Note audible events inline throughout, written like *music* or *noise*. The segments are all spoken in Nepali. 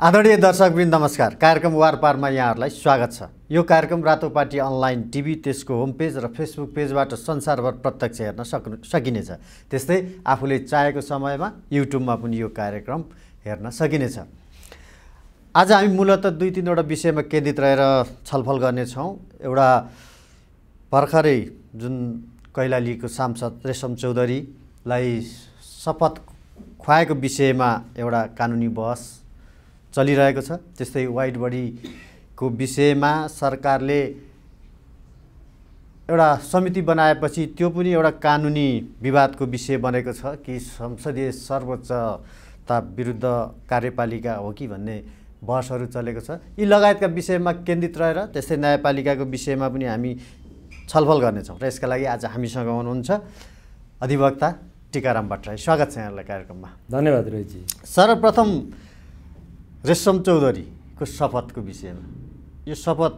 आदरणीय दर्शकवृन्द नमस्कार। कार्यक्रम वारपारमा यहाँहरूलाई स्वागत छ। यो कार्यक्रम रातोपाटी अनलाइन टिभी त्यसको होम पेज र फेसबुक पेजबाट संसारभर प्रत्यक्ष हेर्न सक्नु सकिनेछ। त्यस्तै आफूले चाहेको समयमा युट्युबमा पनि यो कार्यक्रम हेर्न सकिनेछ। आज हामी मूलत दुई तिनवटा विषयमा केन्द्रित रहेर छलफल गर्नेछौँ। एउटा भर्खरै जुन कैलालीको सांसद रेशम चौधरीलाई शपथ खुवाएको विषयमा एउटा कानुनी बहस चलिरहेको छ। त्यस्तै वाइट बडीको विषयमा सरकारले एउटा समिति बनाएपछि त्यो पनि एउटा कानुनी विवादको विषय बनेको छ कि संसदीय सर्वोच्चता विरुद्ध कार्यपालिका हो कि भन्ने बहसहरू चलेको छ। यी लगायतका विषयमा केन्द्रित रहेर त्यस्तै न्यायपालिकाको विषयमा पनि हामी छलफल गर्नेछौँ र यसका लागि आज हामीसँग हुनुहुन्छ अधिवक्ता टिकाराम भट्टराई। स्वागत छ यहाँलाई कार्यक्रममा। धन्यवाद रोहितजी। सर्वप्रथम रेशम चौधरीको शपथको विषयमा। यो शपथ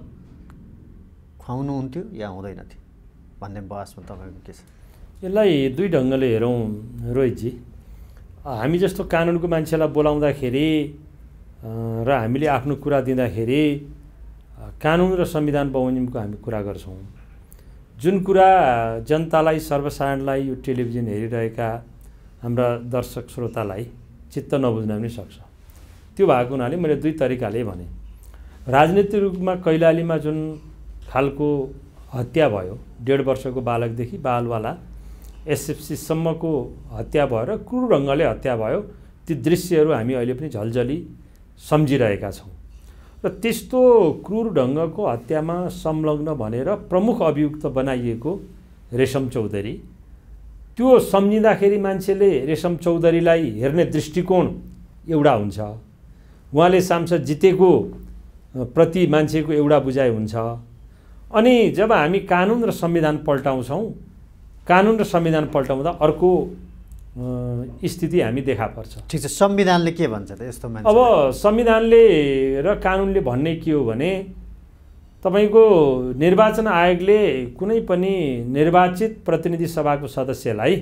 खुवाउनुहुन्थ्यो या हुँदैन थियो? भन्ने बहसमा तपाईँको के छ? यसलाई दुई ढङ्गले हेरौँ रोहितजी। हामी जस्तो कानुनको मान्छेलाई बोलाउँदाखेरि र हामीले आफ्नो कुरा दिँदाखेरि कानुन र संविधान बमोजिमको हामी कुरा गर्छौँ। जुन कुरा जनतालाई सर्वसाधारणलाई यो टेलिभिजन हेरिरहेका हाम्रा दर्शक श्रोतालाई चित्त नबुझ्न पनि सक्छ। त्यो भएको हुनाले मैले दुई तरिकाले भने। राजनीतिक रूपमा कैलालीमा जुन खालको हत्या भयो डेढ वर्षको बालकदेखि बालवाला एसएफसीसम्मको हत्या भएर क्रूर ढङ्गले हत्या भयो ती दृश्यहरू हामी अहिले पनि झल्झली सम्झिरहेका छौँ। र त्यस्तो क्रूर ढङ्गको हत्यामा संलग्न भनेर प्रमुख अभियुक्त बनाइएको रेशम चौधरी। त्यो सम्झिँदाखेरि मान्छेले रेशम चौधरीलाई हेर्ने दृष्टिकोण एउटा हुन्छ। उहाँले सांसद जितेको प्रति मान्छेको एउटा बुझाइ हुन्छ। अनि जब हामी कानुन र संविधान पल्टाउँछौँ कानुन र संविधान पल्टाउँदा अर्को स्थिति हामी देखा पर्छ। ठिक छ संविधानले के भन्छ त यस्तो मान्छे अब संविधानले र कानुनले भन्ने के हो भने तपाईँको निर्वाचन आयोगले कुनै पनि निर्वाचित प्रतिनिधि सभाको सदस्यलाई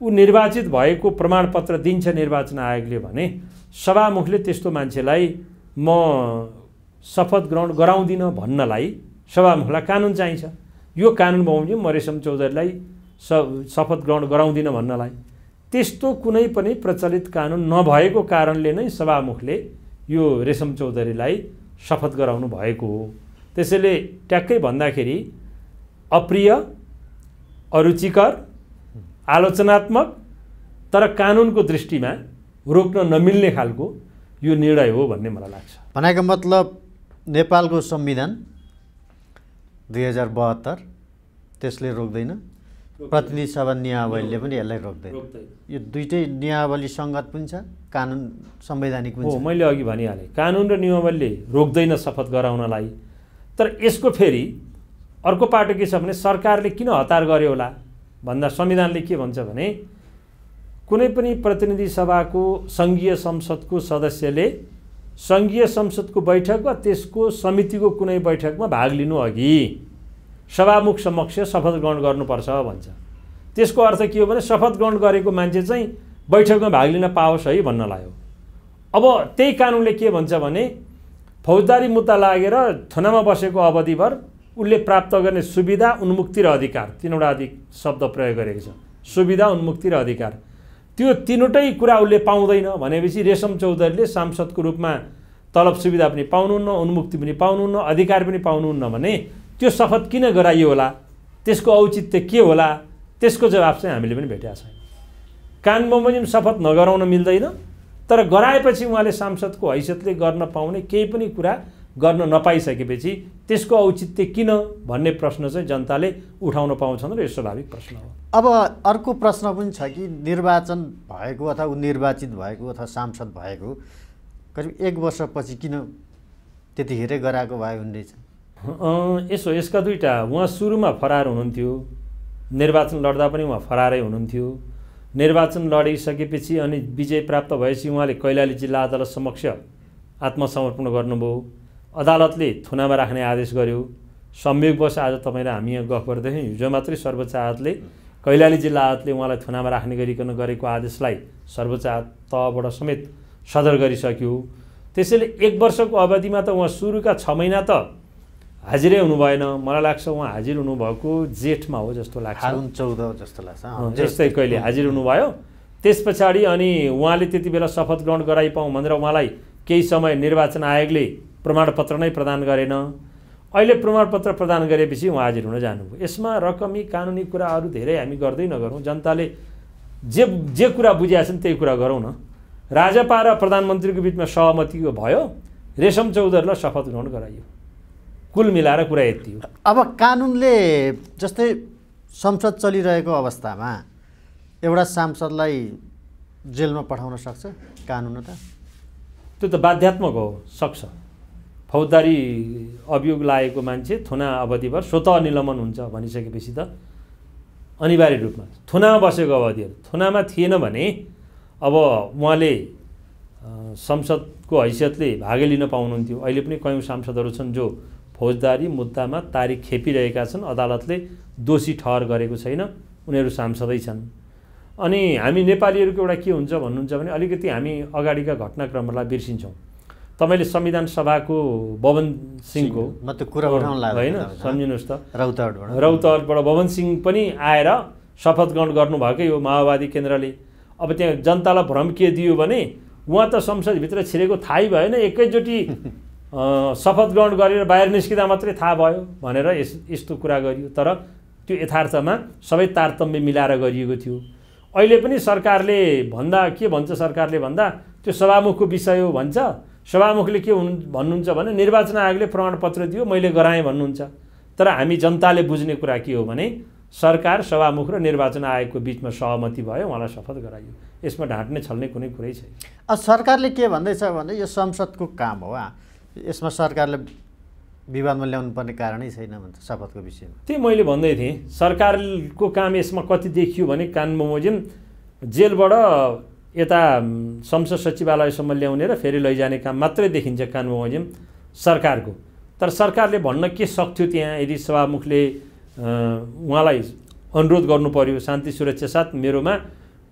ऊ निर्वाचित भएको प्रमाणपत्र दिन्छ निर्वाचन आयोगले भने सभामुखले त्यस्तो मान्छेलाई म शपथ ग्रहण गराउँदिनँ भन्नलाई सभामुखलाई कानुन चाहिन्छ। यो कानुन बमोजिम म रेशम चौधरीलाई शपथ ग्रहण गराउँदिनँ भन्नलाई। त्यस्तो कुनै पनि प्रचलित कानुन नभएको कारणले नै सभामुखले यो रेशम चौधरीलाई शपथ गराउनु भएको हो। त्यसैले ट्याक्कै भन्दाखेरि अप्रिय अरुचिकर आलोचनात्मक तर कानुनको दृष्टिमा रोक्न नमिल्ने खालको यो निर्णय हो भन्ने मलाई लाग्छ। भनेको मतलब नेपालको संविधान दुई हजार बहत्तर त्यसले रोक्दैन। प्रतिनिधि सभा नियमावलीले पनि यसलाई रोक्दैन। यो दुइटै नियमावली सङ्गत पनि छ कानुन संवैधानिक पनि हो मैले अघि भनिहालेँ कानुन र नियमावलीले रोक्दैन शपथ गराउनलाई। तर यसको फेरि अर्को पाटो के छ भने सरकारले किन हतार गर्यो होला? भन्दा संविधानले के भन्छ भने कुनै पनि प्रतिनिधि सभाको सङ्घीय संसदको सदस्यले सङ्घीय संसदको बैठक वा त्यसको समितिको कुनै बैठकमा भाग लिनु अघि सभामुख समक्ष शपथ ग्रहण गर्नुपर्छ भन्छ। त्यसको अर्थ के हो भने शपथ ग्रहण गरेको मान्छे चाहिँ बैठकमा भाग लिन पाओस् है भन्न लाग्यो। अब त्यही कानुनले के भन्छ भने फौजदारी मुद्दा लागेर थुनामा बसेको अवधिभर उसले प्राप्त गर्ने सुविधा उन्मुक्ति र अधिकार तिनवटा अधिक शब्द प्रयोग गरेको छ। सुविधा उन्मुक्ति र अधिकार। त्यो तिनवटै कुरा उसले पाउँदैन भनेपछि रेशम चौधरीले सांसदको रूपमा तलब सुविधा पनि पाउनुहुन्न उन्मुक्ति पनि पाउनुहुन्न अधिकार पनि पाउनुहुन्न भने त्यो शपथ किन गराइयो होला? त्यसको औचित्य के होला? त्यसको जवाब चाहिँ हामीले पनि भेटेका छैन। कान बमोजिम शपथ नगराउन मिल्दैन तर गराएपछि उहाँले सांसदको हैसियतले गर्न पाउने केही पनि कुरा गर्न नपाइसकेपछि त्यसको औचित्य किन भन्ने प्रश्न चाहिँ जनताले उठाउन पाउँछन् र यो स्वाभाविक प्रश्न हो। अब अर्को प्रश्न पनि छ कि निर्वाचन भएको अथवा ऊ निर्वाचित भएको अथवा सांसद भएको करिब एक वर्षपछि किन त्यतिखेरै गराएको भए हुने यसो यसका दुईवटा। उहाँ सुरुमा फरार हुनुहुन्थ्यो निर्वाचन लड्दा पनि उहाँ फरारै हुनुहुन्थ्यो। निर्वाचन लडिसकेपछि अनि विजय प्राप्त भएपछि उहाँले कैलाली जिल्ला अदालत समक्ष आत्मसमर्पण गर्नुभयो। अदालतले थुनामा राख्ने आदेश गर्यो। संयोगवश आज तपाईँ र हामी यहाँ गफ गर्दैछौँ हिजो मात्रै सर्वोच्च अदालतले कैलाली जिल्ला अदालतले उहाँलाई थुनामा राख्ने गरिकन गरेको आदेशलाई सर्वोच्च तहबाट समेत सदर गरिसक्यो। त्यसैले एक वर्षको अवधिमा त उहाँ सुरुका छ महिना त हाजिरै हुनु भएन मलाई लाग्छ उहाँ हाजिर हुनुभएको जेठमा हो जस्तो लाग्छ। चौध जस्तो लाग्छ। त्यस्तै कहिले हाजिर हुनुभयो। त्यस पछाडि अनि उहाँले त्यति बेला शपथ ग्रहण गराइपाउँ भनेर उहाँलाई केही समय निर्वाचन आयोगले प्रमाणपत्र नै प्रदान गरेन। अहिले प्रमाणपत्र प्रदान गरेपछि उहाँ हाजिर हुन जानुभयो। यसमा रकमी कानुनी कुराहरू धेरै हामी गर्दै नगरौँ। जनताले जे जे कुरा बुझिया छन् त्यही कुरा गरौँ न। राजपा र प्रधानमन्त्रीको बिचमा सहमति भयो। रेशम चौधरीलाई शपथ ग्रहण गराइयो। कुल मिलाएर कुरा यति हो। अब कानुनले जस्तै संसद चलिरहेको अवस्थामा एउटा सांसदलाई जेलमा पठाउन सक्छ? कानुन त? त्यो त बाध्यात्मक हो सक्छ। फौजदारी अभियोग लागेको मान्छे थुना अवधिभर स्वत निलम्बन हुन्छ भनिसकेपछि त अनिवार्य रूपमा। थुनामा बसेको अवधिहरू। थुनामा थिएन भने अब उहाँले संसदको हैसियतले भागै लिन पाउनुहुन्थ्यो। अहिले पनि कयौँ सांसदहरू छन् जो फौजदारी मुद्दामा तारिक खेपिरहेका छन् अदालतले दोषी ठहर गरेको छैन उनीहरू सांसदै छन्। अनि हामी नेपालीहरूको एउटा के हुन्छ भन्नुहुन्छ भने अलिकति हामी अगाडिका घटनाक्रमहरूलाई बिर्सिन्छौँ। तपाईँले संविधान सभाको बबन सिंहको कुरा होइन। सम्झिनुहोस् त। रौतहटबाट रौतहटबाट बबन सिंह पनि आएर शपथ ग्रहण गर्नुभएकै हो माओवादी केन्द्रले। अब त्यहाँ जनतालाई भ्रम के दियो भने उहाँ त संसदभित्र छिरेको थाहै भएन एकैचोटि *laughs* शपथ ग्रहण गरेर बाहिर निस्किँदा मात्रै थाहा भयो भनेर यस यस्तो कुरा गरियो। तर त्यो यथार्थमा सबै तारतम्य मिलाएर गरिएको थियो। अहिले पनि सरकारले भन्दा के भन्छ सरकारले भन्दा त्यो सभामुखको विषय हो भन्छ। सभामुखले के हुनु भन्नुहुन्छ भने निर्वाचन आयोगले प्रमाणपत्र दियो मैले गराएँ भन्नुहुन्छ। तर हामी जनताले बुझ्ने कुरा के हो भने सरकार सभामुख र निर्वाचन आयोगको बिचमा सहमति भयो उहाँलाई शपथ गराइयो। यसमा ढाँट्ने छल्ने कुनै कुरै छैन। सरकारले के भन्दैछ भने यो संसदको काम हो यसमा सरकारले विवादमा ल्याउनु पर्ने कारणै छैन भन्छ शपथको विषयमा। त्यही मैले भन्दै थिएँ। सरकारको काम यसमा कति देखियो भने कान बमोजिम जेलबाट यता संसद सचिवालयसम्म ल्याउने र फेरि लैजाने काम मात्रै देखिन्छ कान बमोजिम सरकारको। तर सरकारले भन्न के सक्थ्यो त्यहाँ? यदि सभामुखले उहाँलाई अनुरोध गर्नु पर्यो शान्ति सुरक्षा साथ मेरोमा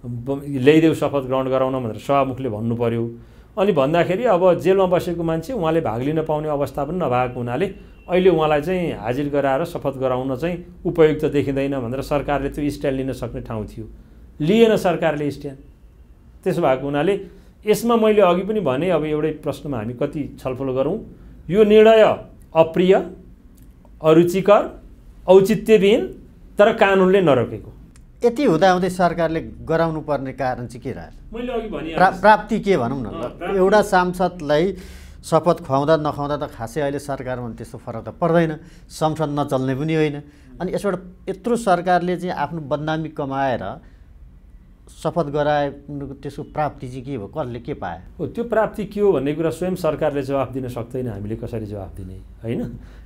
ल्याइदेऊ शपथ ग्रहण गराउन भनेर सभामुखले भन्नु पर्यो अनि भन्दाखेरि अब जेलमा बसेको मान्छे उहाँले भाग लिन पाउने अवस्था पनि नभएको हुनाले अहिले उहाँलाई चाहिँ हाजिर गराएर शपथ गराउन चाहिँ उपयुक्त देखिँदैन भनेर सरकारले त्यो स्ट्यान्ड लिन सक्ने ठाउँ थियो। लिएन सरकारले स्ट्यान्ड। त्यसो भएको हुनाले यसमा मैले अघि पनि भने अब एउटै प्रश्नमा हामी कति छलफल गरौँ। यो निर्णय अप्रिय अरुचिकर औचित्यविहीन तर कानुनले नरोकेको। यति हुँदाहुँदै सरकारले गराउनु पर्ने कारण चाहिँ के रह्यो? मैले अघि भने प्रा प्राप्ति के भनौँ न एउटा सांसदलाई शपथ खुवाउँदा नखुवाउँदा त खासै अहिले सरकारमा त्यस्तो फरक त पर्दैन। संसद नचल्ने पनि होइन। अनि यसबाट यत्रो सरकारले चाहिँ आफ्नो बदनामी कमाएर शपथ गराए त्यसको प्राप्ति चाहिँ के भयो कसले के पायो? हो त्यो प्राप्ति के हो भन्ने कुरा स्वयं सरकारले जवाफ दिन सक्दैन हामीले कसरी जवाफ दिने होइन?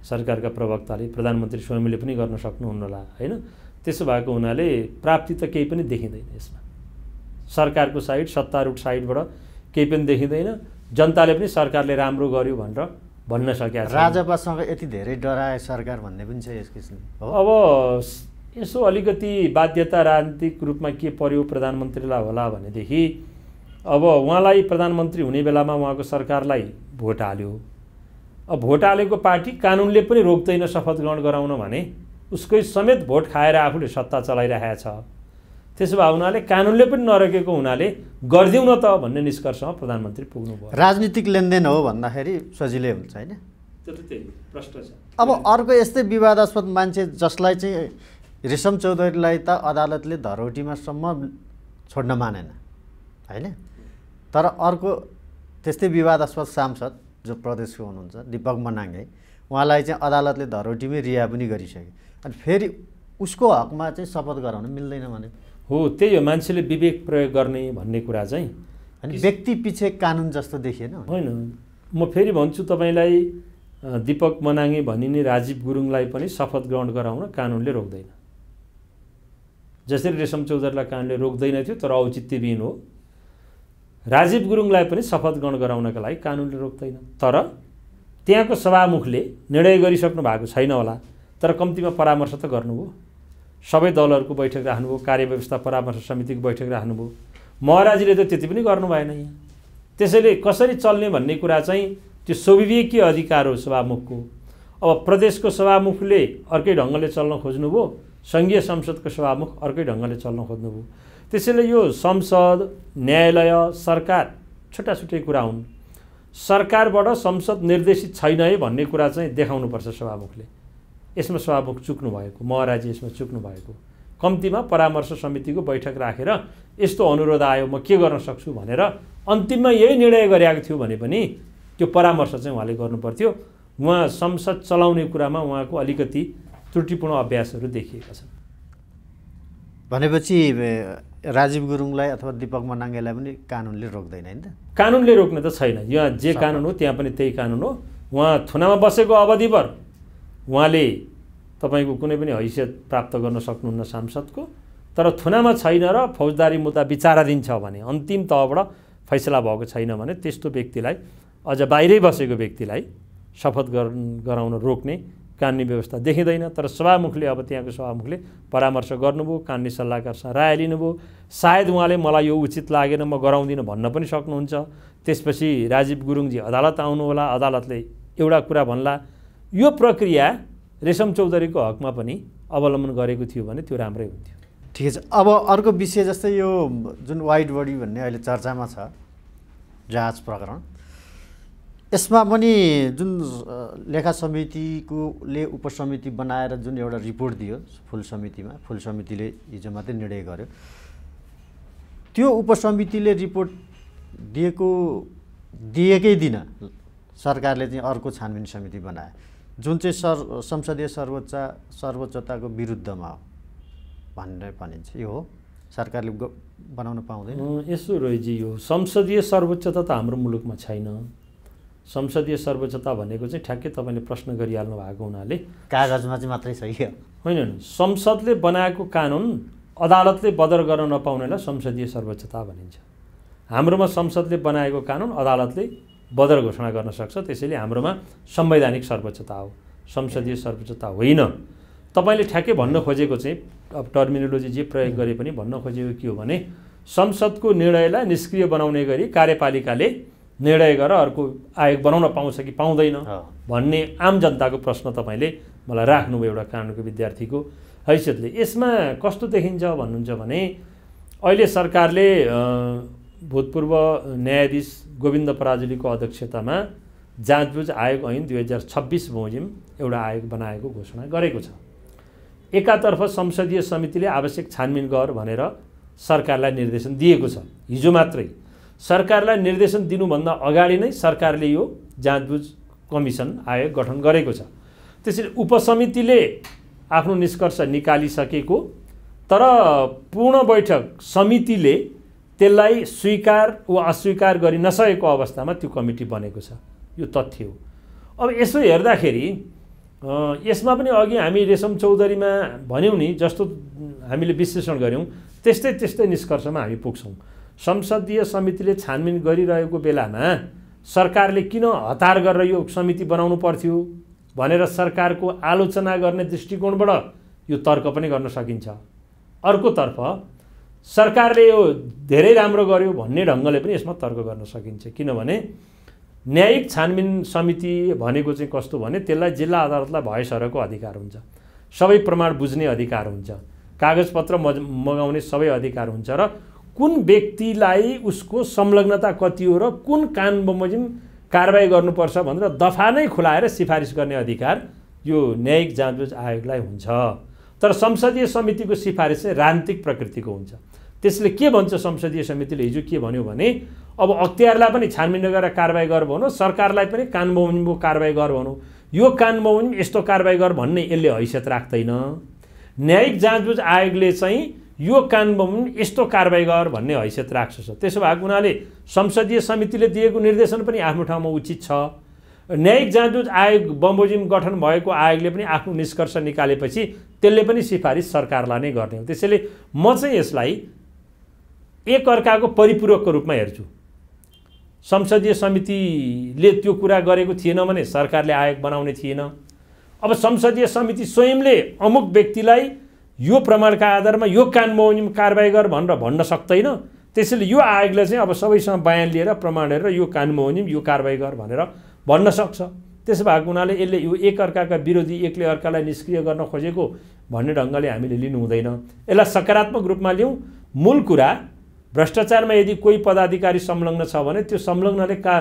सरकारका प्रवक्ताले प्रधानमन्त्री स्वयंले पनि गर्न सक्नुहुन्न होला होइन? त्यसो भएको हुनाले प्राप्ति त केही पनि देखिँदैन यसमा। सरकारको साइड सत्तारूढ साइडबाट केही पनि देखिँदैन। जनताले पनि सरकारले राम्रो गर्यो भनेर भन्न सकेका। राजपासँग यति धेरै डराए सरकार भन्ने पनि छ यस किसिमले अब यसो अलिकति बाध्यता राजनीतिक रूपमा के पर्यो प्रधानमन्त्रीलाई होला भनेदेखि अब उहाँलाई प्रधानमन्त्री हुने बेलामा उहाँको सरकारलाई भोट हाल्यो। अब भोट हालेको पार्टी कानुनले पनि रोक्दैन शपथ ग्रहण गराउन भने उसकै समेत भोट खाएर आफूले सत्ता चलाइरहेको छ। त्यसो भए हुनाले कानुनले पनि नरोकेको हुनाले गरिदिउँ न त भन्ने निष्कर्षमा प्रधानमन्त्री पुग्नुभयो। राजनीतिक लेनदेन हो भन्दाखेरि सजिलै हुन्छ होइन? त्यो त त्यही प्रश्न छ। अब अर्को यस्तै विवादास्पद मान्छे जसलाई चाहिँ रेशम चौधरीलाई त अदालतले धरोटीमासम्म छोड्न मानेन होइन? तर अर्को त्यस्तै विवादास्पद सांसद जो प्रदेशको हुनुहुन्छ दिपक मनाङ्गे उहाँलाई चाहिँ अदालतले धरोटीमै रिहा पनि गरिसक्यो अनि फेरि उसको हकमा चाहिँ शपथ गराउन मिल्दैन भने? हो त्यही हो मान्छेले विवेक प्रयोग गर्ने भन्ने कुरा चाहिँ। अनि व्यक्ति पछि कानुन जस्तो देखिएन? होइन म फेरि भन्छु तपाईँलाई दिपक मनाङे भनिने राजीव गुरुङलाई पनि शपथ ग्रहण गराउन कानुनले रोक्दैन। जसरी रेशम चौधरीलाई कानुनले रोक्दैन थियो तर औचित्यविहीन हो। राजीव गुरुङलाई पनि शपथ ग्रहण गराउनका लागि कानुनले रोक्दैन। तर त्यहाँको सभामुखले निर्णय गरिसक्नु भएको छैन होला तर कम्तीमा परामर्श त गर्नुभयो। सबै दलहरूको बैठक राख्नुभयो कार्यव्यवस्था परामर्श समितिको बैठक राख्नुभयो। महाराजीले त त्यति पनि गर्नु भएन यहाँ। त्यसैले कसरी चल्ने भन्ने कुरा चाहिँ त्यो स्वविवेकीय अधिकार हो सभामुखको। अब प्रदेशको सभामुखले अर्कै ढङ्गले चल्न खोज्नुभयो। सङ्घीय संसदको सभामुख अर्कै ढङ्गले चल्न खोज्नुभयो। त्यसैले यो संसद न्यायालय सरकार छुट्टा छुट्टै कुरा हुन्। सरकारबाट संसद निर्देशित छैन है भन्ने कुरा चाहिँ देखाउनुपर्छ सभामुखले। यसमा सभामुख चुक्नु भएको महाराजी यसमा चुक्नु भएको। कम्तीमा परामर्श समितिको बैठक राखेर यस्तो अनुरोध आयो म के गर्न सक्छु भनेर अन्तिममा यही निर्णय गरेको थियो भने पनि त्यो परामर्श चाहिँ उहाँले गर्नुपर्थ्यो। उहाँ संसद चलाउने कुरामा उहाँको अलिकति त्रुटिपूर्ण अभ्यासहरू देखिएका छन्। भनेपछि राजीव गुरुङलाई अथवा दिपक मनाङ्गेलाई पनि कानुनले रोक्दैन नि त? कानुनले रोक्ने त छैन। यहाँ जे कानुन हो त्यहाँ पनि त्यही कानुन हो। उहाँ थुनामा बसेको अवधिभर उहाँले तपाईँको कुनै पनि हैसियत प्राप्त गर्न सक्नुहुन्न सांसदको। तर थुनामा छैन र फौजदारी मुद्दा विचाराधीन छ भने अन्तिम तहबाट फैसला भएको छैन भने त्यस्तो व्यक्तिलाई अझ बाहिरै बसेको व्यक्तिलाई शपथ गराउन रोक्ने कानुनी व्यवस्था देखिँदैन तर सभामुखले अब त्यहाँको सभामुखले परामर्श गर्नुभयो कानुनी सल्लाहकारसँग राय लिनुभयो। सायद उहाँले मलाई यो उचित लागेन म गराउँदिनँ भन्न पनि सक्नुहुन्छ। त्यसपछि राजीव गुरुङजी अदालत आउनुहोला अदालतले एउटा कुरा भन्ला यो प्रक्रिया रेशम चौधरीको हकमा पनि अवलम्बन गरेको थियो भने त्यो राम्रै हुन्थ्यो। ठिकै छ। अब अर्को विषय जस्तै यो जुन वाइट बडी भन्ने अहिले चर्चामा छ जाँच प्रकरण। यसमा पनि जुन लेखा समितिकोले उपसमिति बनाएर जुन एउटा रिपोर्ट दियो फुल समितिमा फुल समितिले हिजो मात्रै निर्णय गर्यो त्यो उपसमितिले रिपोर्ट दिएको दिएकै दिन सरकारले चाहिँ अर्को छानबिन समिति बनायो जुन चाहिँ सर संसदीय सर्वोच्च सर्वोच्चताको विरुद्धमा हो भनेर भनिन्छ। यो हो। सरकारले बनाउन पाउँदैन। यसो रोइजी यो। संसदीय सर्वोच्चता त हाम्रो मुलुकमा छैन। संसदीय सर्वोच्चता भनेको चाहिँ ठ्याक्कै तपाईँले प्रश्न गरिहाल्नु भएको हुनाले कागजमा चाहिँ मात्रै सही होइन। संसदले बनाएको कानुन अदालतले बदर गर्न नपाउनेलाई संसदीय सर्वोच्चता भनिन्छ। हाम्रोमा संसदले बनाएको कानुन अदालतले बदर घोषणा गर्न सक्छ त्यसैले हाम्रोमा संवैधानिक सर्वोच्चता हो। संसदीय सर्वोच्चता होइन। तपाईँले ठ्याक्कै भन्न खोजेको चाहिँ अब टर्मिनोलोजी जे प्रयोग गरे पनि भन्न खोजेको के हो भने संसदको निर्णयलाई निष्क्रिय बनाउने गरी कार्यपालिकाले निर्णय गरेर अर्को आयोग बनाउन पाउँछ कि पाउँदैन भन्ने आम जनताको प्रश्न तपाईँले मलाई राख्नुभयो एउटा कानुनको विद्यार्थीको हैसियतले। यसमा कस्तो देखिन्छ भन्नुहुन्छ भने अहिले सरकारले भूतपूर्व न्यायाधीश गोविन्द पराजुलीको अध्यक्षतामा जाँचबुझ आयोग ऐन दुई हजार छब्बिस बमोजिम एउटा आयोग बनाएको घोषणा गरेको छ। एकातर्फ संसदीय समितिले आवश्यक छानबिन गर भनेर सरकारलाई निर्देशन दिएको छ। हिजो मात्रै सरकारलाई निर्देशन दिनुभन्दा अगाडि नै सरकारले यो जाँचबुझ कमिसन आयोग गठन गरेको छ। त्यसरी उपसमितिले आफ्नो निष्कर्ष निकालिसकेको तर पूर्ण बैठक समितिले त्यसलाई स्वीकार वा अस्वीकार गरि नसकेको अवस्थामा त्यो कमिटी बनेको छ। यो तथ्य हो। अब यसो हेर्दाखेरि यसमा पनि अघि हामी रेशम चौधरीमा भन्यौँ नि जस्तो हामीले विश्लेषण गऱ्यौँ त्यस्तै त्यस्तै निष्कर्षमा हामी पुग्छौँ। संसदीय समितिले छानबिन गरिरहेको बेलामा सरकारले किन हतार गरेर यो समिति बनाउनु पर्थ्यो भनेर सरकारको आलोचना गर्ने दृष्टिकोणबाट यो तर्क पनि गर्न सकिन्छ। अर्कोतर्फ सरकारले यो धेरै राम्रो गर्यो भन्ने ढङ्गले पनि यसमा तर्क गर्न सकिन्छ। किनभने न्यायिक छानबिन समिति भनेको चाहिँ कस्तो भने त्यसलाई जिल्ला अदालतलाई भएसरको अधिकार हुन्छ। सबै प्रमाण बुझ्ने अधिकार हुन्छ। कागजपत्र मगाउने सबै अधिकार हुन्छ र कुन व्यक्तिलाई उसको संलग्नता कति हो र कुन कान बमोजिम कारवाही गर्नुपर्छ भनेर दफा नै खुलाएर सिफारिस गर्ने अधिकार यो न्यायिक जाँचबुझ आयोगलाई हुन्छ। तर संसदीय समितिको सिफारिस चाहिँ राजनीतिक प्रकृतिको हुन्छ। त्यसले के भन्छ संसदीय समितिले हिजो के भन्यो भने अब अख्तियारलाई पनि छानबिन गरेर कारवाही गर भनौँ सरकारलाई पनि कान बमोजिमको कारवाही गर भनौँ। यो कान बमोजिम यस्तो कारवाही गर भन्ने यसले हैसियत राख्दैन। न्यायिक जाँचबुझ आयोगले चाहिँ यो कानुन बमोजिम यस्तो कारवाही गर भन्ने हैसियत राख्छ त्यसो भएको हुनाले संसदीय समितिले दिएको निर्देशन पनि आफ्नो ठाउँमा उचित छ। न्यायिक जाँचबुझ आयोग बमोजिम गठन भएको आयोगले पनि आफ्नो निष्कर्ष निकालेपछि त्यसले पनि सिफारिस सरकारलाई नै गर्ने हो। त्यसैले म चाहिँ यसलाई एकअर्काको परिपूरकको रूपमा हेर्छु। संसदीय समितिले त्यो कुरा गरेको थिएन भने सरकारले आयोग बनाउने थिएन। अब संसदीय समिति स्वयंले अमुक व्यक्तिलाई यो प्रमाणका आधारमा यो कान बमोजिम कारवाही गर भनेर भन्न सक्दैन। त्यसैले यो आयोगले चाहिँ अब सबैसँग बयान लिएर प्रमाण लिएर यो कानुन बमोजिम यो कारवाही गर भनेर भन्न सक्छ। त्यसो भएको हुनाले यसले यो एकअर्काका विरोधी एकले अर्कालाई निष्क्रिय गर्न खोजेको भन्ने ढङ्गले हामीले लिनु हुँदैन। यसलाई सकारात्मक रूपमा लिउँ। मूल कुरा भ्रष्टाचारमा यदि कोही पदाधिकारी संलग्न छ भने त्यो संलग्नले का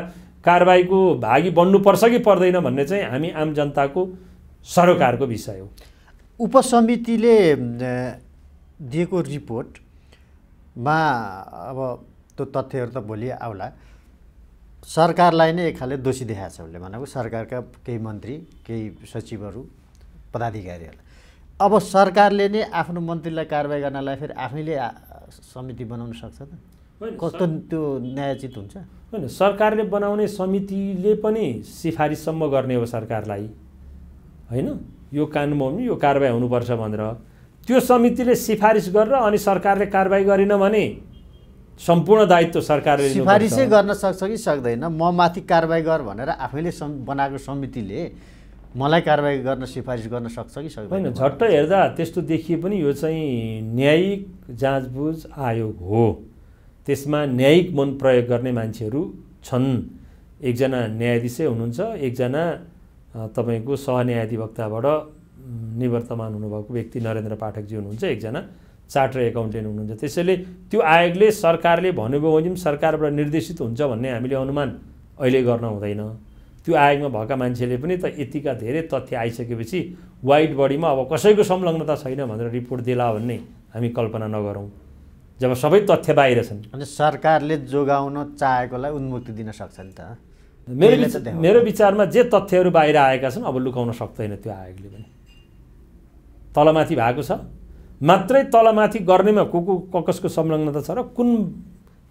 कारवाहीको भागी बन्नुपर्छ कि पर्दैन भन्ने चाहिँ हामी आम जनताको सरोकारको विषय हो। उपसमितिले दिएको रिपोर्टमा अब त्यो तथ्यहरू त भोलि आउला। सरकारलाई नै एक खाले दोषी देखाएको छ उसले भनेको। सरकारका केही मन्त्री केही सचिवहरू पदाधिकारीहरूलाई। अब सरकारले नै आफ्नो मन्त्रीलाई कारवाही गर्नलाई फेरि आफैले समिति बनाउन सक्छ त? कस्तो त्यो न्यायोचित हुन्छ? होइन सरकारले बनाउने समितिले पनि सिफारिससम्म गर्ने हो सरकारलाई। होइन? यो कानुन यो कारवाही हुनुपर्छ भनेर। त्यो समितिले सिफारिस गरेर अनि सरकारले कारवाही गरेन भने सम्पूर्ण दायित्व सरकारले सिफारिसै गर्न सक्छ कि सक्दैन? म माथि कारवाही गर भनेर आफैले सम् बनाएको समितिले मलाई कारवाही गर्न सिफारिस गर्न सक्छ कि सक्दैन? होइन झट्ट हेर्दा त्यस्तो देखिए पनि यो चाहिँ न्यायिक जाँचबुझ आयोग हो। त्यसमा न्यायिक मन प्रयोग गर्ने मान्छेहरू छन्। एकजना न्यायाधीशै हुनुहुन्छ एकजना तपाईँको सहन्यायाधिवक्ताबाट निवर्तमान हुनुभएको व्यक्ति नरेन्द्र पाठकजी हुनुहुन्छ एकजना चार्टर एकाउन्टेन्ट हुनुहुन्छ। त्यसैले त्यो आयोगले सरकारले भन्नुभयो भने सरकारबाट निर्देशित हुन्छ भन्ने हामीले अनुमान अहिले गर्न हुँदैन। त्यो आयोगमा भएका मान्छेले पनि त यतिका धेरै तथ्य आइसकेपछि वाइट बडीमा अब कसैको संलग्नता छैन भनेर रिपोर्ट दिला भन्ने हामी कल्पना नगरौँ। जब सबै तथ्य बाहिर छन्। अनि सरकारले जोगाउन चाहेकोलाई उन्मुक्ति दिन सक्छ नि त। मेरो मेरो विचारमा जे तथ्यहरू बाहिर आएका छन् अब लुकाउन सक्दैन त्यो आयोगले पनि। तलमाथि भएको छ। मात्रै तलमाथि गर्नेमा को को कसको संलग्नता छ र कुन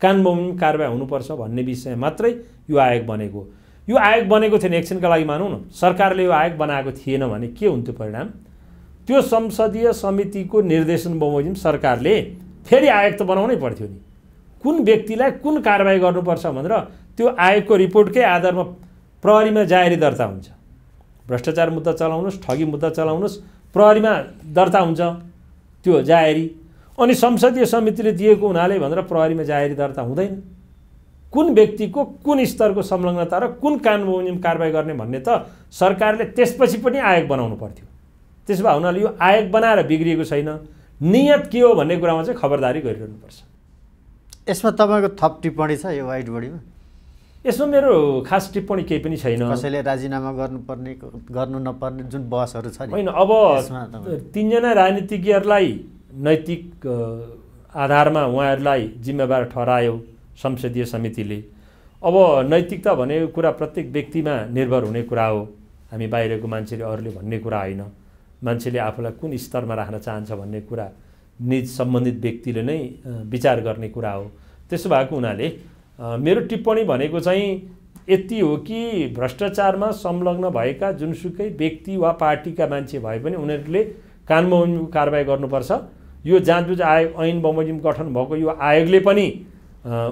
कानुन कारवाही हुनुपर्छ भन्ने विषय मात्रै यो आयोग बनेको यो आयोग बनेको थिएन एकछिनका लागि मानौँ न। सरकारले यो आयोग बनाएको थिएन भने के हुन्थ्यो परिणाम? त्यो संसदीय समितिको निर्देशन बमोजिम सरकारले फेरि आयोग त बनाउनै पर्थ्यो नि। कुन व्यक्तिलाई कुन कारवाही गर्नुपर्छ भनेर त्यो आयोगको रिपोर्टकै आधारमा प्रहरीमा जाहेरी दर्ता हुन्छ। भ्रष्टाचार मुद्दा चलाउनुहोस् ठगी मुद्दा चलाउनुहोस् प्रहरीमा दर्ता हुन्छ त्यो जाहेरी। अनि संसदीय समितिले दिएको हुनाले भनेर प्रहरीमा जाहेरी दर्ता हुँदैन। कुन व्यक्तिको कुन स्तरको संलग्नता र कुन कानुन कारवाही गर्ने भन्ने त सरकारले त्यसपछि पनि आयोग बनाउनु पर्थ्यो। त्यसो भए हुनाले यो आयोग बनाएर बिग्रिएको छैन। नियत के हो भन्ने कुरामा चाहिँ खबरदारी गरिरहनुपर्छ। यसमा तपाईँको थप टिप्पणी छ यो वाइट बडीमा यसमा मेरो खास टिप्पणी केही पनि छैन। कसैले राजीनामा गर्नुपर्ने गर्नु नपर्ने जुन बहसहरू छ होइन अब तिनजना राजनीतिज्ञहरूलाई नैतिक आधारमा उहाँहरूलाई जिम्मेवार ठहरायो संसदीय समितिले। अब नैतिकता भनेको कुरा प्रत्येक व्यक्तिमा निर्भर हुने कुरा हो। हामी बाहिरको मान्छेले अरूले भन्ने कुरा होइन। मान्छेले आफूलाई कुन स्तरमा राख्न चाहन्छ भन्ने कुरा निज सम्बन्धित व्यक्तिले नै विचार गर्ने कुरा हो। त्यसो भएको हुनाले मेरो टिप्पणी भनेको चाहिँ यति हो कि भ्रष्टाचारमा संलग्न भएका जुनसुकै व्यक्ति वा पार्टीका मान्छे भए पनि उनीहरूले कानुन कारवाही गर्नुपर्छ। यो जाँचबुझ आयोग ऐन बमोजिम गठन भएको यो आयोगले पनि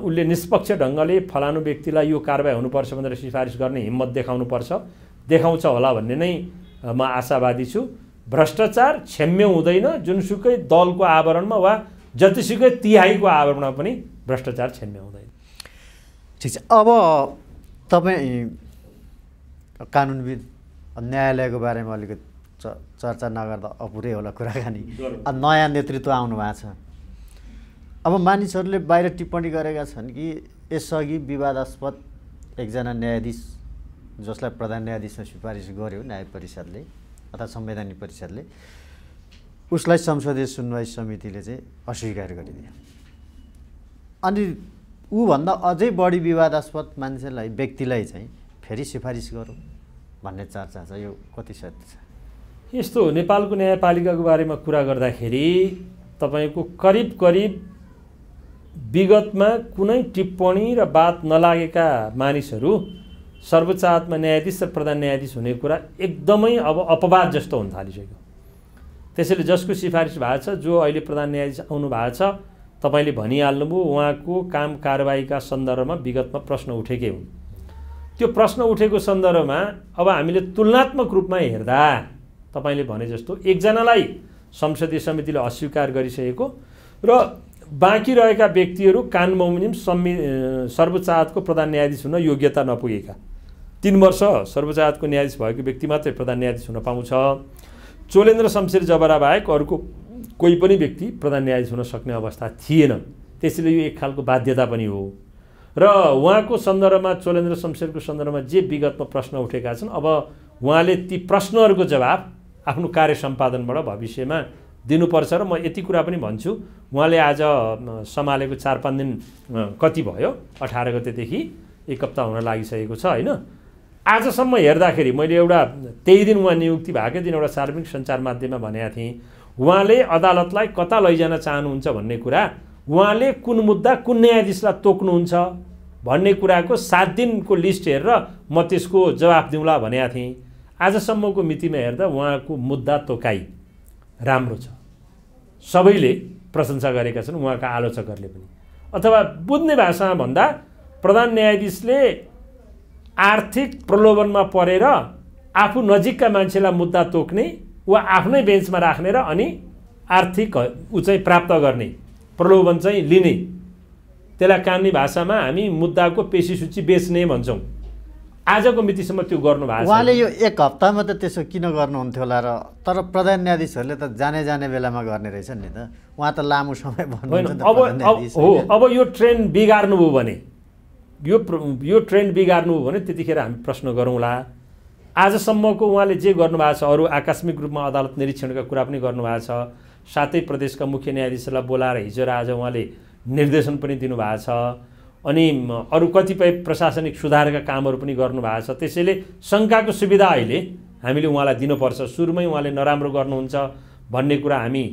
उसले निष्पक्ष ढङ्गले फलानु व्यक्तिलाई यो कारवाही हुनुपर्छ भनेर सिफारिस गर्ने हिम्मत देखाउनुपर्छ। देखाउँछ होला भन्ने नै म आशावादी छु। भ्रष्टाचार क्षम्य हुँदैन जुनसुकै दलको आवरणमा वा जतिसुकै तिहाईको आवरणमा पनि भ्रष्टाचार क्षम्य हुँदैन। ठिक छ। अब तपाईँ कानुनविद न्यायालयको बारेमा अलिकति चर्चा नगर्दा अपुरै होला कुराकानी। नयाँ नेतृत्व आउनु भएको छ। अब मानिसहरूले बाहिर टिप्पणी गरेका छन् कि यसअघि विवादास्पद एकजना न्यायाधीश जसलाई प्रधान न्यायाधीशमा सिफारिस गर्यो न्याय परिषदले अथवा संवैधानिक परिषदले उसलाई संसदीय सुनवाई समितिले चाहिँ अस्वीकार गरिदियो। अनि ऊभन्दा अझै बढी विवादास्पद मान्छेलाई व्यक्तिलाई चाहिँ फेरि सिफारिस गरौँ भन्ने चर्चा छ यो कति सत्य छ। यस्तो नेपालको न्यायपालिकाको बारेमा कुरा गर्दाखेरि तपाईँको करिब करिब विगतमा कुनै टिप्पणी र बात नलागेका मानिसहरू सर्वोच्च आत्मा न्यायाधीश र प्रधान न्यायाधीश हुने कुरा एकदमै अब अपवाद जस्तो हुन थालिसक्यो। त्यसैले जसको सिफारिस भएको छ जो अहिले प्रधान न्यायाधीश आउनु भएको छ तपाईँले भनिहाल्नुभयो उहाँको काम कारवाहीका सन्दर्भमा विगतमा प्रश्न उठेकै हुन्। त्यो प्रश्न उठेको सन्दर्भमा अब हामीले तुलनात्मक रूपमा हेर्दा तपाईँले भने जस्तो एकजनालाई संसदीय समितिले अस्वीकार गरिसकेको र बाँकी रहेका व्यक्तिहरू कानुन बमोजिम संवि सर्वोच्च प्रधान न्यायाधीश हुन योग्यता नपुगेका। तिन वर्ष सर्वोच्च अदालतको न्यायाधीश भएको व्यक्ति मात्रै प्रधान न्यायाधीश हुन पाउँछ। चोलेन्द्र शमशेर जबरा बाहेक अरूको कोही पनि व्यक्ति प्रधान न्यायाधीश हुन सक्ने अवस्था थिएन। त्यसैले यो एक खालको बाध्यता पनि हो। र उहाँको सन्दर्भमा चोलेन्द्र शमशेरको सन्दर्भमा जे विगतमा प्रश्न उठेका छन् अब उहाँले ती प्रश्नहरूको जवाब आफ्नो कार्य सम्पादनबाट भविष्यमा दिनुपर्छ र म यति कुरा पनि भन्छु। उहाँले आज सम्हालेको चार पाँच दिन कति भयो? अठार गतेदेखि एक हप्ता हुन लागिसकेको छ होइन? आजसम्म हेर्दाखेरि मैले एउटा त्यही दिन उहाँ नियुक्ति भएकै दिन एउटा सार्वजनिक सञ्चार माध्यममा भनेको थिएँ। उहाँले अदालतलाई कता लैजान चाहनुहुन्छ भन्ने कुरा उहाँले कुन मुद्दा कुन न्यायाधीशलाई तोक्नुहुन्छ भन्ने कुराको सात दिनको लिस्ट हेरेर म त्यसको जवाफ दिउँला भनेको थिएँ। आजसम्मको मितिमा हेर्दा उहाँको मुद्दा तोकाइ राम्रो छ। सबैले प्रशंसा गरेका छन् उहाँका आलोचकहरूले पनि। अथवा बुझ्ने भाषामा भन्दा प्रधान न्यायाधीशले आर्थिक प्रलोभनमा परेर आफू नजिकका मान्छेलाई मुद्दा तोक्ने वा आफ्नै बेन्चमा राख्ने र अनि आर्थिक ऊ चाहिँ प्राप्त गर्ने प्रलोभन चाहिँ लिने। त्यसलाई कानुनी भाषामा हामी मुद्दाको पेसी सूची बेच्ने भन्छौँ। आजको मितिसम्म त्यो गर्नु भएको उहाँले यो एक हप्तामा त त्यसो किन गर्नुहुन्थ्यो होला र तर प्रधान न्यायाधीशहरूले त जाने जाने बेलामा गर्ने रहेछन् नि त। उहाँ त लामो समय भन्नुहुन्छ अब हो अब यो ट्रेन बिगार्नुभयो भने यो यो ट्रेन्ड बिगार्नु हो भने त्यतिखेर हामी प्रश्न गरौँला। आजसम्मको उहाँले जे गर्नुभएको छ अरू आकस्मिक रूपमा अदालत निरीक्षणका कुरा पनि गर्नुभएको छ। सातै प्रदेशका मुख्य न्यायाधीशलाई बोलाएर हिजो र आज उहाँले निर्देशन पनि दिनुभएको छ अनि अरू कतिपय प्रशासनिक सुधारका कामहरू पनि गर्नुभएको छ। त्यसैले शङ्काको सुविधा अहिले हामीले उहाँलाई दिनुपर्छ। सुरुमै उहाँले नराम्रो गर्नुहुन्छ भन्ने कुरा हामी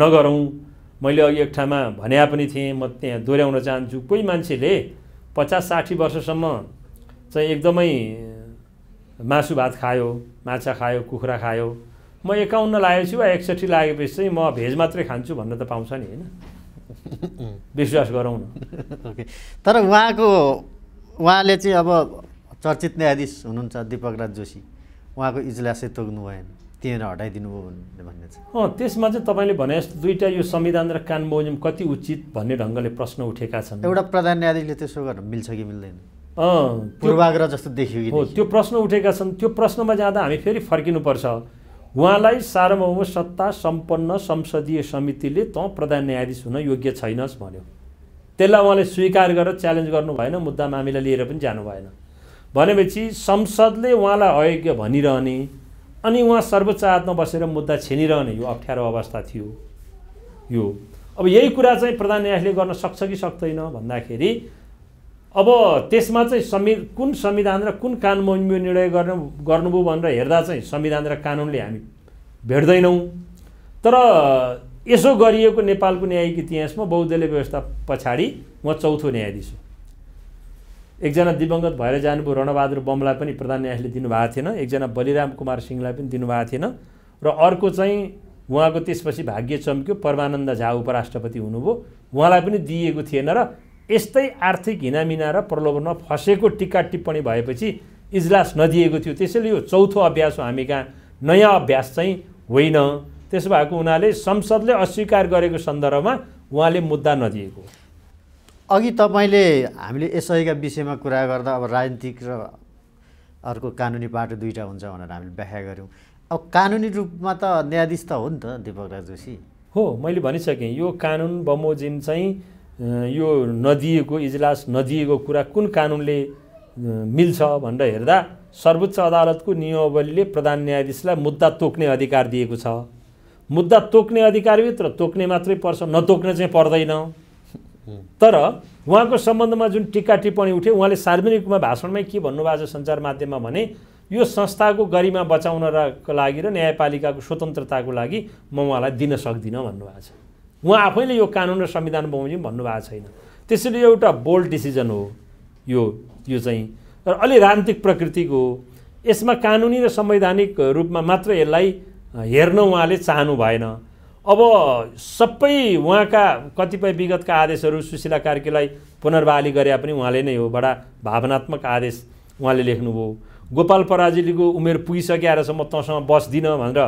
नगरौँ। मैले अघि एक ठाउँमा भन्या पनि थिएँ म त्यहाँ दोहोऱ्याउन चाहन्छु। कोही मान्छेले पचास साठी वर्षसम्म चाहिँ एकदमै मासु भात खायो माछा खायो कुखुरा खायो। म एकाउन्न लागेपछि वा एकसठी लागेपछि चाहिँ म भेज मात्रै खान्छु भन्न त पाउँछ नि होइन? *laughs* विश्वास गरौँ न। ओके। तर उहाँको उहाँले चाहिँ अब चर्चित न्यायाधीश हुनुहुन्छ दिपक राज जोशी। उहाँको इजलासै तोक्नु भएन त्यहीँनिर हटाइदिनु भयो भन्ने छ। अँ त्यसमा चाहिँ तपाईँले भने जस्तो दुईवटा यो संविधान र कानुन बमोजिम कति उचित भन्ने ढङ्गले प्रश्न उठेका छन्। एउटा प्रधान न्यायाधीशले त्यसो गर्न मिल्छ कि मिल्दैन? पूर्वाग्रह जस्तो देखियो कि हो त्यो प्रश्न उठेका छन् त्यो प्रश्नमा जाँदा हामी फेरि फर्किनुपर्छ। उहाँलाई सार्वभौम सत्ता सम्पन्न संसदीय समितिले त प्रधान न्यायाधीश हुन योग्य छैनस् भन्यो। त्यसलाई उहाँले स्वीकार गरेर च्यालेन्ज गर्नु भएन मुद्दा मामिला लिएर पनि जानु भएन। भनेपछि संसदले उहाँलाई अयोग्य भनिरहने अनि उहाँ सर्वोच्च अदालतमा बसेर मुद्दा छेनिरहने यो अप्ठ्यारो अवस्था थियो। यो। अब यही कुरा चाहिँ प्रधान न्यायाधीशले गर्न सक्छ कि सक्दैन भन्दाखेरि अब त्यसमा चाहिँ संवि कुन संविधान र कुन कानुन निर्णय गर्नु गर्नुभयो भनेर हेर्दा चाहिँ संविधान र कानुनले हामी भेट्दैनौँ। तर यसो गरिएको नेपालको न्यायिक इतिहासमा बहुदलीय व्यवस्था पछाडि म चौथो न्यायाधीश हो। एकजना दिवङ्गत भएर जानुभयो रणबहादुर बमलाई पनि प्रधान न्यायाधीशले दिनुभएको थिएन। एकजना बलिराम कुमार सिंहलाई पनि दिनुभएको थिएन। र अर्को चाहिँ उहाँको त्यसपछि भाग्य चम्क्यो। परमानन्द झा उपराष्ट्रपति हुनुभयो। उहाँलाई पनि दिइएको थिएन र यस्तै आर्थिक हिनामिना र प्रलोभनमा फसेको टिक्का टिप्पणी भएपछि इजलास नदिएको थियो। त्यसैले यो चौथो अभ्यास हो। हामी कहाँ नयाँ अभ्यास चाहिँ होइन। त्यसो भएको हुनाले संसदले अस्वीकार गरेको सन्दर्भमा उहाँले मुद्दा नदिएको। अघि तपाईँले हामीले एसआईका विषयमा कुरा गर्दा अब राजनीतिक र अर्को कानुनी पाटो दुईवटा हुन्छ भनेर हामीले व्याख्या गऱ्यौँ। अब कानुनी रूपमा त न्यायाधीश त हो नि त दिपक राज जोशी। हो मैले भनिसकेँ यो कानुन बमोजिम चाहिँ यो नदिएको इजलास नदिएको कुरा कुन कानुनले मिल्छ भनेर हेर्दा सर्वोच्च अदालतको नियमावलीले प्रधान न्यायाधीशलाई मुद्दा तोक्ने अधिकार दिएको छ। मुद्दा तोक्ने अधिकारभित्र तोक्ने मात्रै पर्छ नतोक्ने चाहिँ पर्दैन। तर उहाँको सम्बन्धमा जुन टिक्का टिप्पणी उठ्यो उहाँले सार्वजनिक रूपमा भाषणमै के भन्नुभएको छ सञ्चार माध्यममा भने यो संस्थाको गरिमा बचाउनको लागि र न्यायपालिकाको स्वतन्त्रताको लागि म उहाँलाई दिन सक्दिनँ भन्नुभएको छ। उहाँ आफैले यो कानुन र संविधान बमोजिम भन्नुभएको छैन। त्यसैले एउटा बोल्ड डिसिजन हो यो यो चाहिँ। र अलि राजनीतिक प्रकृतिको हो। यसमा कानुनी र संवैधानिक रूपमा मात्र यसलाई हेर्न उहाँले चाहनु भएन। अब सबै उहाँका कतिपय विगतका आदेशहरू सुशीला कार्कीलाई पुनर्बहाली गरे पनि उहाँले नै हो। बडा भावनात्मक आदेश उहाँले लेख्नुभयो। गोपाल पराजुलीको उमेर पुगिसकेर म तँसँग बस्दिनँ भनेर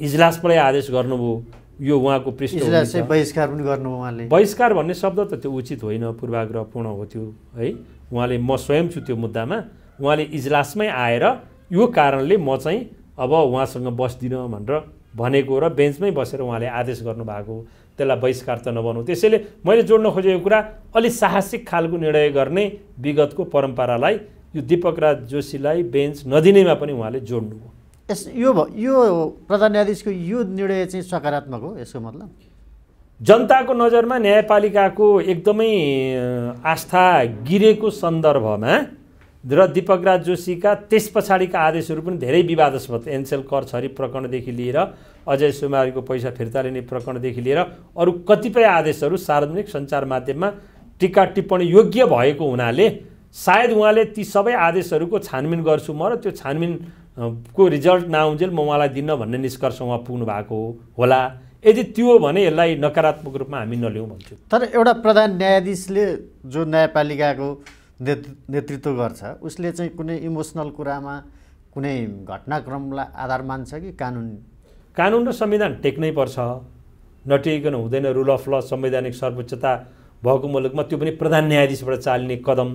इजलासबाटै आदेश गर्नुभयो। यो उहाँको। चाहिँ बहिष्कार पनि गर्नु उहाँले। बहिष्कार भन्ने शब्द त त्यो उचित होइन पूर्वाग्रहपूर्ण हो त्यो है? उहाँले म स्वयं छु त्यो मुद्दामा। उहाँले इजलासमै आएर यो कारणले म चाहिँ अब उहाँसँग बस्दिनँ भनेर भनेको र बेन्चमै बसेर उहाँले आदेश गर्नुभएको हो। त्यसलाई बहिष्कार त नबनौँ। त्यसैले मैले जोड्न खोजेको कुरा अलि साहसिक खालको निर्णय गर्ने विगतको परम्परालाई यो दीपक राज जोशीलाई बेन्च नदिनेमा पनि उहाँले जोड्नु हो। यस यो यो प्रधान न्यायाधीशको यो निर्णय चाहिँ सकारात्मक हो यसको मतलब? जनताको नजरमा न्यायपालिकाको एकदमै आस्था गिरेको सन्दर्भमा र दीपक राज जोशीका त्यस पछाडिका आदेशहरू पनि धेरै विवादास्पद। एनसेल कर छरी प्रकरणदेखि लिएर अजय सुमारीको पैसा फिर्ता लिने प्रकरणदेखि लिएर अरू कतिपय आदेशहरू सार्वजनिक सञ्चार माध्यममा टिका टिप्पणी योग्य भएको हुनाले सायद उहाँले ती सबै आदेशहरूको छानबिन गर्छु म र त्यो छानबिन को रिजल्ट नआउन्जेल म उहाँलाई दिन्न भन्ने निष्कर्ष उहाँ पुग्नु भएको होला। यदि त्यो भने यसलाई नकारात्मक रूपमा हामी नलिउँ भन्छु। तर एउटा प्रधान न्यायाधीशले जो न्यायपालिकाको नेतृ नेतृत्व गर्छ उसले चाहिँ कुनै इमोसनल कुरामा कुनै घटनाक्रमलाई आधार मान्छ कि कानुन? कानुन र संविधान टेक्नै पर्छ। नटेकिकन हुँदैन। रुल अफ ल संवैधानिक सर्वोच्चता भएको मुलुकमा त्यो पनि प्रधान न्यायाधीशबाट चालिने कदम।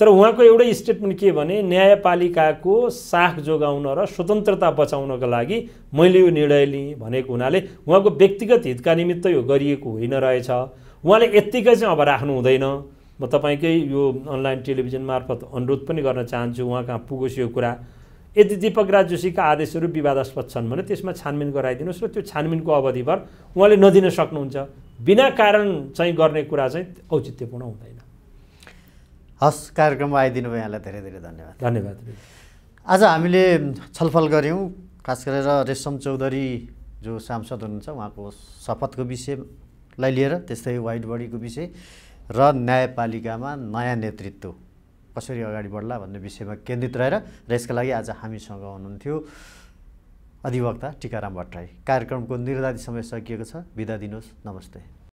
तर उहाँको एउटै स्टेटमेन्ट के भने न्यायपालिकाको साख जोगाउन र स्वतन्त्रता बचाउनको लागि मैले यो निर्णय लिएँ भनेको हुनाले उहाँको व्यक्तिगत हितका निमित्त यो गरिएको होइन रहेछ। उहाँले यत्तिकै चाहिँ अब राख्नु हुँदैन। म तपाईँकै यो अनलाइन टेलिभिजन मार्फत अनुरोध पनि गर्न चाहन्छु उहाँ कहाँ पुगोस् यो कुरा। यदि दीपक राज जोशीका आदेशहरू विवादास्पद छन् भने त्यसमा छानबिन गराइदिनुहोस् र त्यो छानबिनको अवधिभर उहाँले नदिन सक्नुहुन्छ। बिना कारण चाहिँ गर्ने कुरा चाहिँ औचित्यपूर्ण हुँदैन। हस् कार्यक्रममा आइदिनु भयो यहाँलाई धेरै धेरै धन्यवाद। धन्यवाद। आज हामीले छलफल गऱ्यौँ खास गरेर रेशम चौधरी जो सांसद हुनुहुन्छ उहाँको शपथको विषयलाई लिएर त्यस्तै वाइट बडीको विषय र न्यायपालिकामा नयाँ नेतृत्व कसरी अगाडि बढ्ला भन्ने विषयमा केन्द्रित रहेर र यसका लागि आज हामीसँग हुनुहुन्थ्यो अधिवक्ता टिकाराम भट्टराई। कार्यक्रमको निर्धारित समय सकिएको छ। बिदा दिनुहोस्। नमस्ते।